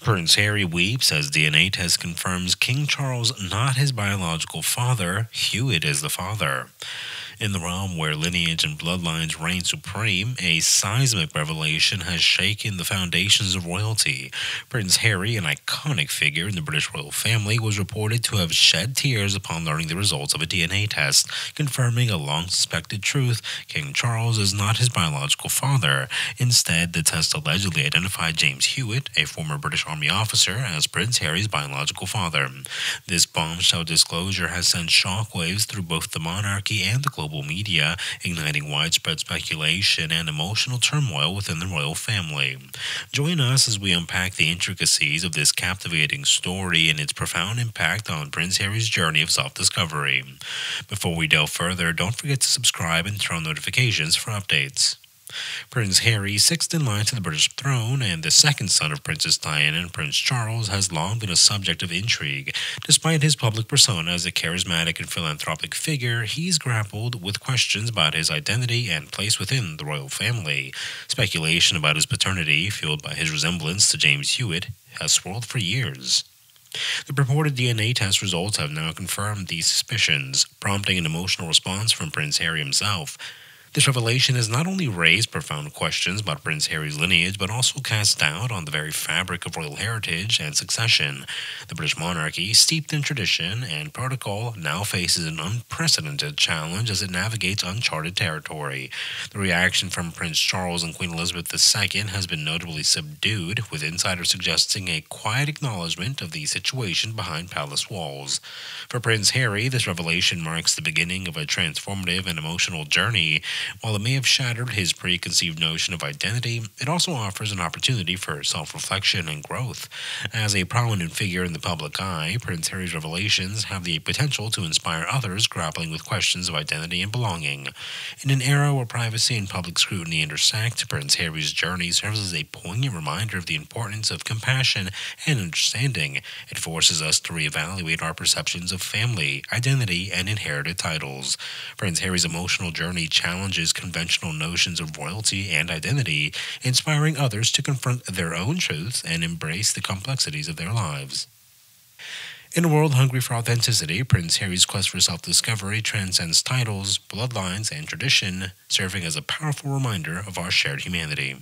Prince Harry weeps as DNA test confirms King Charles not his biological father, Hewitt is the father. In the realm where lineage and bloodlines reign supreme, a seismic revelation has shaken the foundations of royalty. Prince Harry, an iconic figure in the British royal family, was reported to have shed tears upon learning the results of a DNA test, confirming a long suspected truth King Charles is not his biological father. Instead, the test allegedly identified James Hewitt, a former British Army officer, as Prince Harry's biological father. This bombshell disclosure has sent shockwaves through both the monarchy and the global media, igniting widespread speculation and emotional turmoil within the royal family. Join us as we unpack the intricacies of this captivating story and its profound impact on Prince Harry's journey of self discovery. Before we delve further, don't forget to subscribe and turn on notifications for updates. Prince Harry, sixth in line to the British throne and the second son of Princess Diana and Prince Charles, has long been a subject of intrigue. Despite his public persona as a charismatic and philanthropic figure, he's grappled with questions about his identity and place within the royal family. Speculation about his paternity, fueled by his resemblance to James Hewitt, has swirled for years. The purported DNA test results have now confirmed these suspicions, prompting an emotional response from Prince Harry himself. This revelation has not only raised profound questions about Prince Harry's lineage, but also cast doubt on the very fabric of royal heritage and succession. The British monarchy, steeped in tradition and protocol, now faces an unprecedented challenge as it navigates uncharted territory. The reaction from Prince Charles and Queen Elizabeth II has been notably subdued, with insiders suggesting a quiet acknowledgement of the situation behind palace walls. For Prince Harry, this revelation marks the beginning of a transformative and emotional journey while it may have shattered his preconceived notion of identity, it also offers an opportunity for self reflection and growth. As a prominent figure in the public eye, Prince Harry's revelations have the potential to inspire others grappling with questions of identity and belonging. In an era where privacy and public scrutiny intersect, Prince Harry's journey serves as a poignant reminder of the importance of compassion and understanding. It forces us to reevaluate our perceptions of family, identity, and inherited titles. Prince Harry's emotional journey challenges challenges conventional notions of royalty and identity, inspiring others to confront their own truths and embrace the complexities of their lives. In a world hungry for authenticity, Prince Harry's quest for self discovery transcends titles, bloodlines, and tradition, serving as a powerful reminder of our shared humanity.